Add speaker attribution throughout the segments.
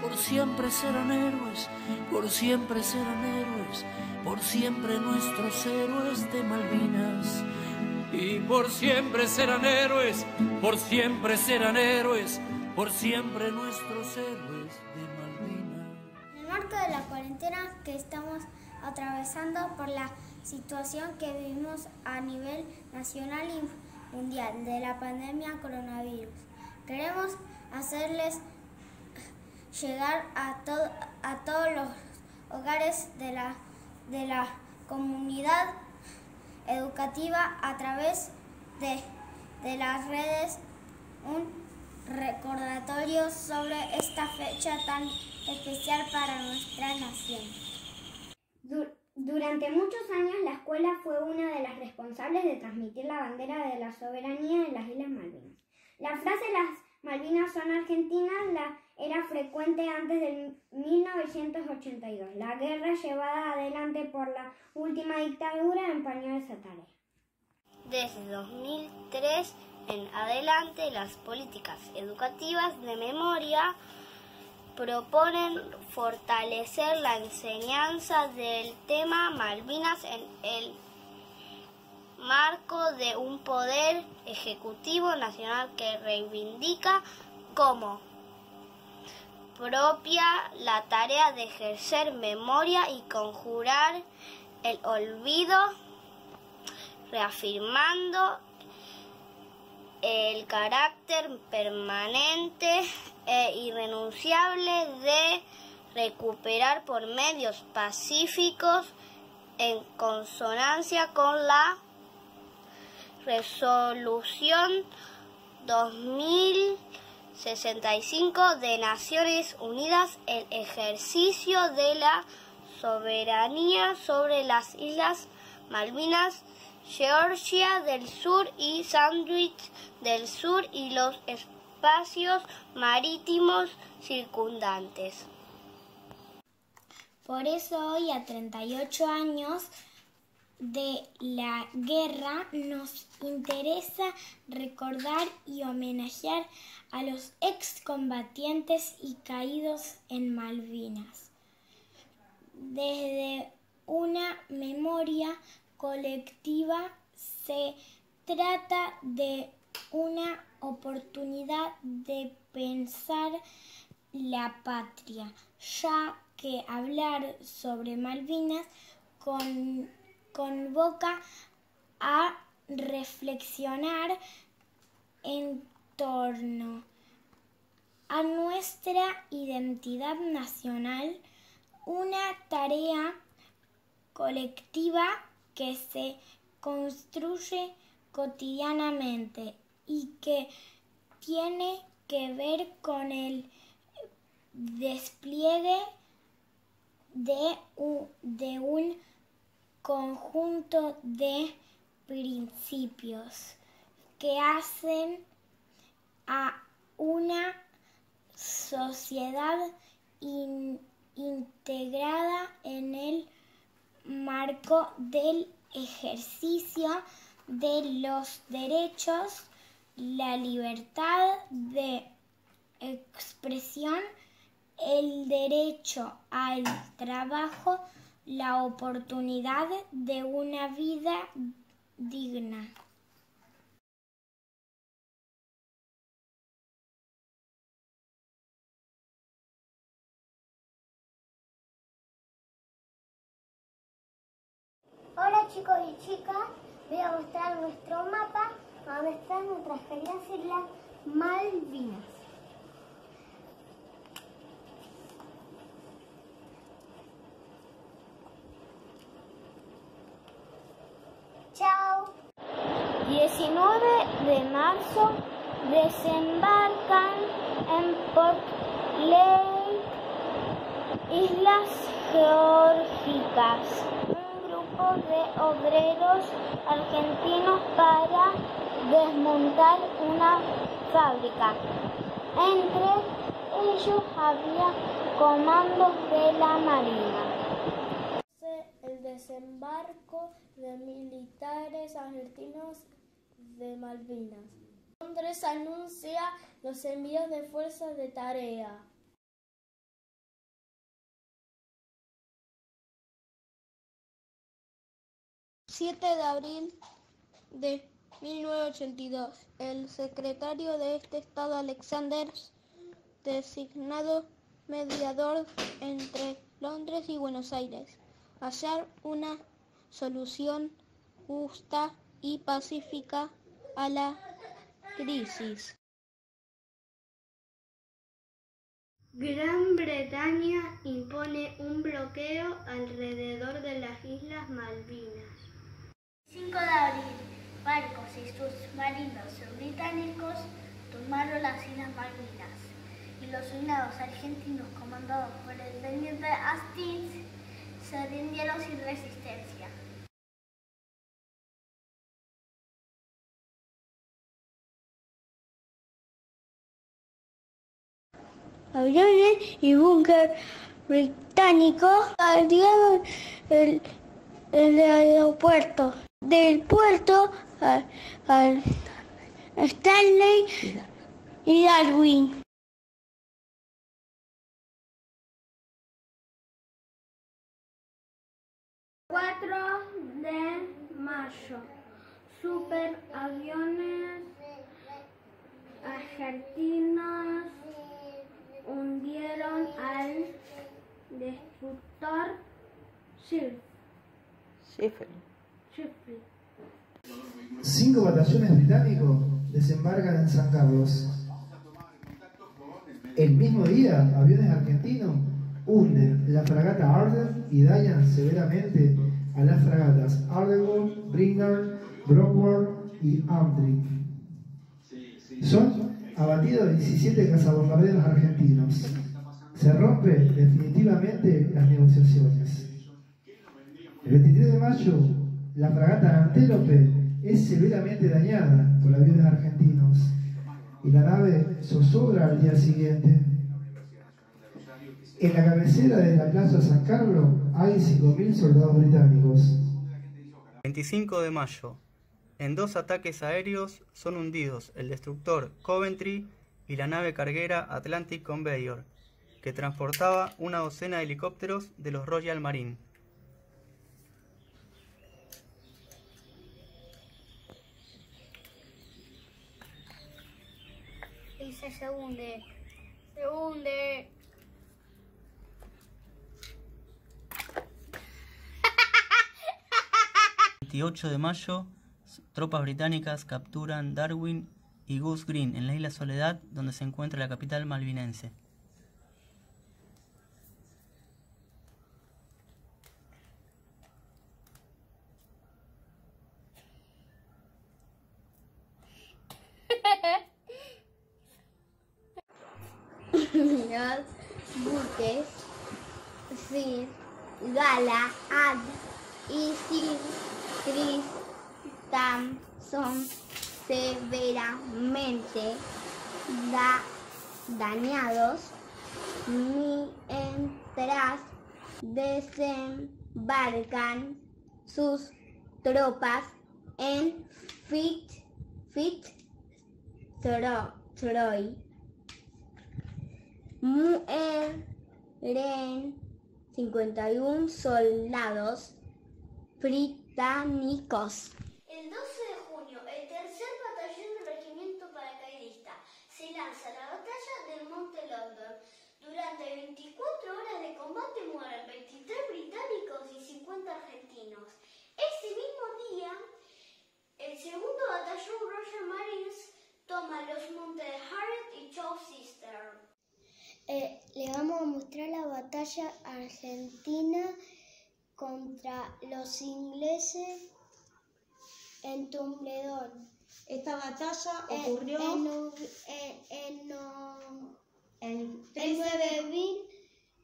Speaker 1: por siempre serán héroes, por siempre serán héroes, por siempre nuestros héroes de Malvinas. Y por siempre serán héroes, por siempre serán héroes, por siempre nuestros héroes de Malvinas.
Speaker 2: En el marco de la cuarentena que estamos atravesando por la situación que vivimos a nivel nacional y mundial de la pandemia coronavirus, queremos hacerles llegar a, a todos los hogares de la, de la comunidad educativa a través de, de las redes un recordatorio sobre esta fecha tan especial para nuestra nación.
Speaker 3: Durante muchos años la escuela fue una de las responsables de transmitir la bandera de la soberanía en las Islas Malvinas. La frase las Malvinas son argentinas la era frecuente antes del 1982. La guerra llevada adelante por la última dictadura empañó esa tarea.
Speaker 4: Desde 2003 en adelante, las políticas educativas de memoria proponen fortalecer la enseñanza del tema Malvinas en el marco de un poder ejecutivo nacional que reivindica como propia la tarea de ejercer memoria y conjurar el olvido, reafirmando el carácter permanente e irrenunciable de recuperar por medios pacíficos en consonancia con la resolución 2065 de Naciones Unidas el ejercicio de la soberanía sobre las Islas Malvinas Georgia del Sur y Sandwich del Sur y los espacios marítimos circundantes.
Speaker 3: Por eso hoy, a 38 años de la guerra, nos interesa recordar y homenajear a los excombatientes y caídos en Malvinas. Desde una memoria colectiva se trata de una oportunidad de pensar la patria, ya que hablar sobre Malvinas convoca a reflexionar en torno a nuestra identidad nacional, una tarea colectiva que se construye cotidianamente y que tiene que ver con el despliegue de un, conjunto de principios que hacen a una sociedad integrada en el marco del ejercicio de los derechos, la libertad de expresión, el derecho al trabajo, la oportunidad de una vida digna.
Speaker 2: Hola chicos y chicas, voy a mostrar nuestro mapa donde están nuestras queridas islas Malvinas.
Speaker 3: Desembarcan en Port Lake, Islas Geórgicas de obreros argentinos para desmontar una fábrica. Entre ellos había comandos de la Marina.
Speaker 5: El desembarco de militares argentinos de Malvinas. Londres anuncia los envíos de fuerzas de tarea.
Speaker 1: ...7 de abril de 1982... ...el secretario de este estado Alexander... ...designado mediador entre Londres y Buenos Aires... ...hallar una solución justa y pacífica a la crisis.
Speaker 6: Gran Bretaña impone un bloqueo alrededor de las Islas Malvinas.
Speaker 5: 5 de abril, barcos y submarinos británicos tomaron las Islas Malvinas y los soldados argentinos comandados por el teniente Hastings se rindieron sin resistencia.
Speaker 1: Aviones y búnker británicos arribaron el, el aeropuerto. Del puerto al, al Stanley y Darwin.
Speaker 6: Cuatro de mayo, superaviones argentinos hundieron al destructor Sheffield.
Speaker 7: Cinco batallones británicos desembarcan en San Carlos. El mismo día, aviones argentinos hunden la fragata Arden y dañan severamente a las fragatas Ardenwood, Bringer, Brockward y Amdrick. Son abatidos 17 cazabombarderos argentinos. Se rompen definitivamente las negociaciones. El 23 de mayo, la fragata Antelope es severamente dañada por aviones argentinos y la nave zozobra al día siguiente. En la cabecera de la plaza San Carlos hay 5.000 soldados británicos.
Speaker 8: 25 de mayo. En dos ataques aéreos son hundidos el destructor Coventry y la nave carguera Atlantic Conveyor, que transportaba una docena de helicópteros de los Royal Marine.
Speaker 5: Y se hunde, se hunde.
Speaker 8: 28 de mayo, tropas británicas capturan Darwin y Goose Green en la isla Soledad, donde se encuentra la capital malvinense.
Speaker 6: Buques Tristan son severamente da- dañados mientras desembarcan sus tropas en Fit, Fit Tro- Troy. Mueren 51 soldados británicos.
Speaker 5: El 12 de junio, el tercer batallón del regimiento paracaidista se lanza a la batalla del Monte London. Durante 24 horas de combate mueren 23 británicos y 50 argentinos. Ese mismo día, el segundo batallón Royal Marines toma los montes de Harriet y Chowchester.
Speaker 1: Eh, le vamos a mostrar la batalla argentina contra los ingleses en Tumbledón.
Speaker 9: Esta batalla
Speaker 1: En-
Speaker 9: ocurrió
Speaker 1: en, en, en en
Speaker 9: 13 de
Speaker 1: 9000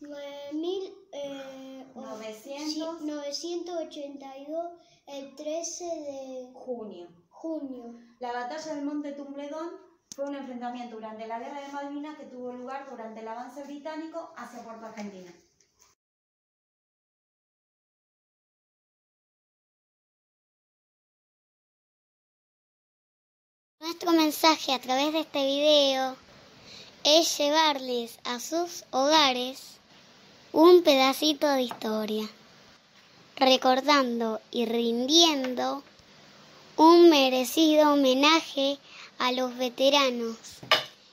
Speaker 1: 9000, eh, o-
Speaker 9: 900.
Speaker 1: sí, 982 el 13 de
Speaker 9: junio.
Speaker 1: junio.
Speaker 9: La batalla del Monte Tumbledón fue un enfrentamiento durante la Guerra de Malvinas que tuvo lugar durante el avance británico hacia Puerto Argentina.
Speaker 5: Nuestro mensaje a través de este video es llevarles a sus hogares un pedacito de historia.
Speaker 10: recordando y rindiendo un merecido homenaje a los veteranos,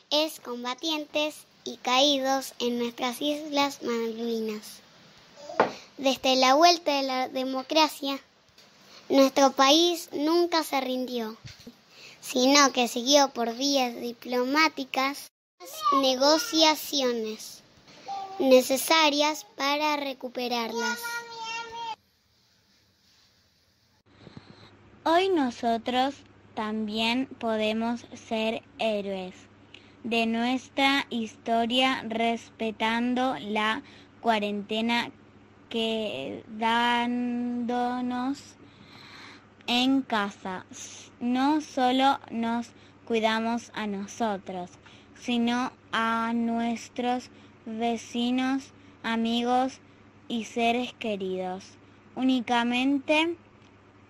Speaker 10: excombatientes y caídos en nuestras Islas Malvinas. Desde la vuelta de la democracia, nuestro país nunca se rindió, sino que siguió por vías diplomáticas negociaciones necesarias para recuperarlas.
Speaker 11: Hoy nosotros también podemos ser héroes de nuestra historia respetando la cuarentena quedándonos en casa. No solo nos cuidamos a nosotros, sino a nuestros vecinos, amigos y seres queridos. Únicamente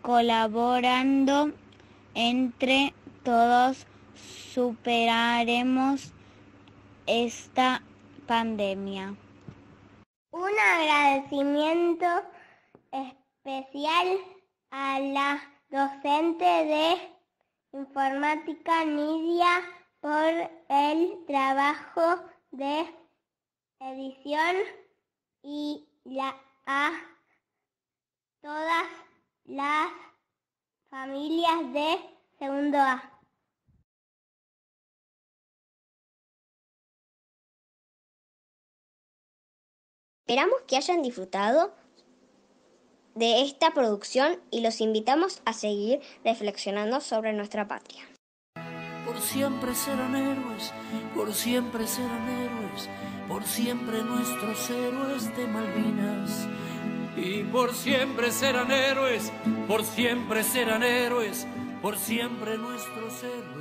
Speaker 11: colaborando entre todos superaremos esta pandemia.
Speaker 12: Un agradecimiento especial a la docente de informática Nidia por el trabajo de edición y la, a todas las familias de segundo A.
Speaker 13: Esperamos que hayan disfrutado de esta producción y los invitamos a seguir reflexionando sobre nuestra patria.
Speaker 1: Por siempre serán héroes, por siempre serán héroes, por siempre nuestros héroes de Malvinas. Y por siempre serán héroes, por siempre serán héroes, por siempre nuestros héroes.